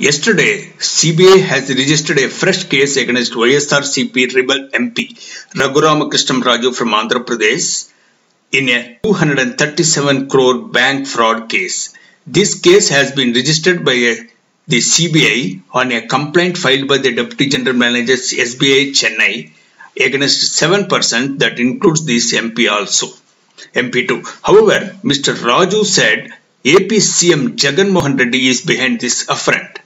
Yesterday, CBI has registered a fresh case against YSRCP rebel MP Raghurama Raju from Andhra Pradesh in a 237 crore bank fraud case. This case has been registered by a, the CBI on a complaint filed by the Deputy General Manager SBI Chennai against seven persons that includes this MP also. MP2. However, Mr. Raju said AP CM Jagan Mohan Reddy is behind this affront.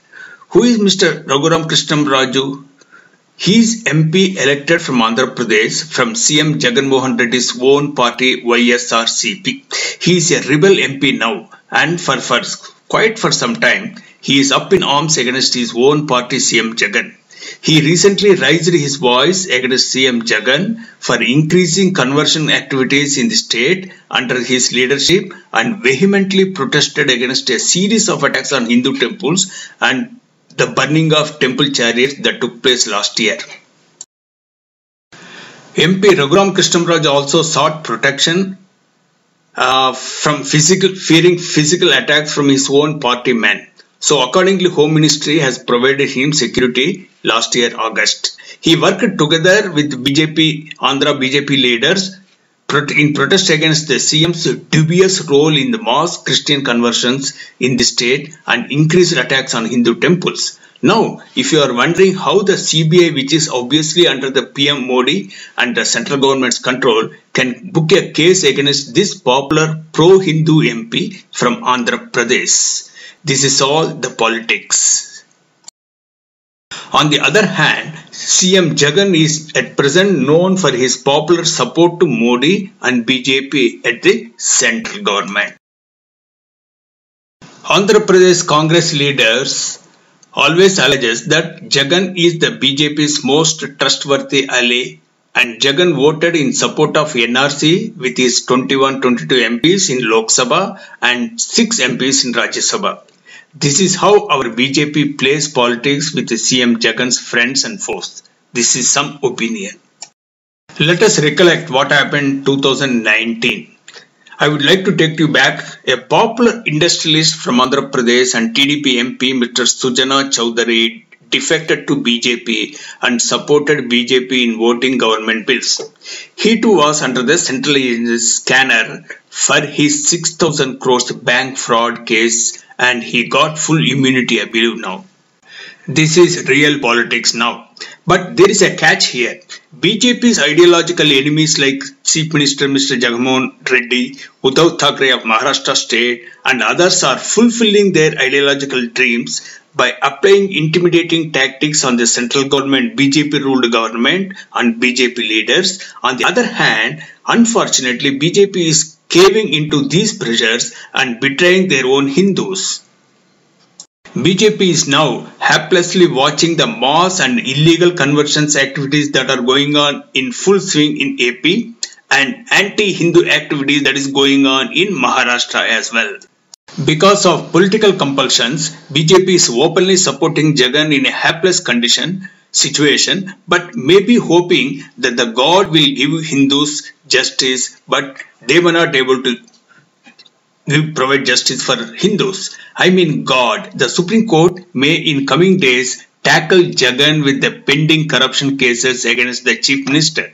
Who is Mr. Raghuram Krishnam Raju? He is MP elected from Andhra Pradesh from CM Jagan Mohan Reddy's own party YSRCP. He is a rebel MP now and for, for quite for some time he is up in arms against his own party CM Jagan. He recently raised his voice against CM Jagan for increasing conversion activities in the state under his leadership and vehemently protested against a series of attacks on Hindu temples and the burning of temple chariots that took place last year. MP Raghuram Krishnamraj also sought protection uh, from physical, fearing physical attacks from his own party men. So accordingly, Home Ministry has provided him security last year August. He worked together with BJP, Andhra BJP leaders in protest against the CM's dubious role in the mass Christian conversions in the state and increased attacks on Hindu temples. Now, if you are wondering how the CBI, which is obviously under the PM Modi and the central government's control, can book a case against this popular pro-Hindu MP from Andhra Pradesh. This is all the politics. On the other hand, CM Jagan is at present known for his popular support to Modi and BJP at the central government. Andhra Pradesh Congress leaders always alleges that Jagan is the BJP's most trustworthy ally and Jagan voted in support of NRC with his 21-22 MPs in Lok Sabha and 6 MPs in Rajya Sabha. This is how our BJP plays politics with the CM Jagan's friends and foes. This is some opinion. Let us recollect what happened 2019. I would like to take you back. A popular industrialist from Andhra Pradesh and TDP MP Mr. Sujana Chowdary defected to BJP and supported BJP in voting government bills. He too was under the central agency scanner for his 6000 crores bank fraud case and he got full immunity, I believe now. This is real politics now. But there is a catch here. BJP's ideological enemies like Chief Minister Mr. Jagmohan Reddy, Uddhav Thackeray of Maharashtra state and others are fulfilling their ideological dreams by applying intimidating tactics on the central government, BJP ruled government and BJP leaders. On the other hand, unfortunately, BJP is caving into these pressures and betraying their own Hindus. BJP is now haplessly watching the mass and illegal conversions activities that are going on in full swing in AP and anti-Hindu activities that is going on in Maharashtra as well. Because of political compulsions, BJP is openly supporting Jagan in a hapless condition situation, but maybe hoping that the God will give Hindus justice, but they were not able to provide justice for Hindus. I mean God. The Supreme Court may in coming days tackle Jagan with the pending corruption cases against the Chief Minister.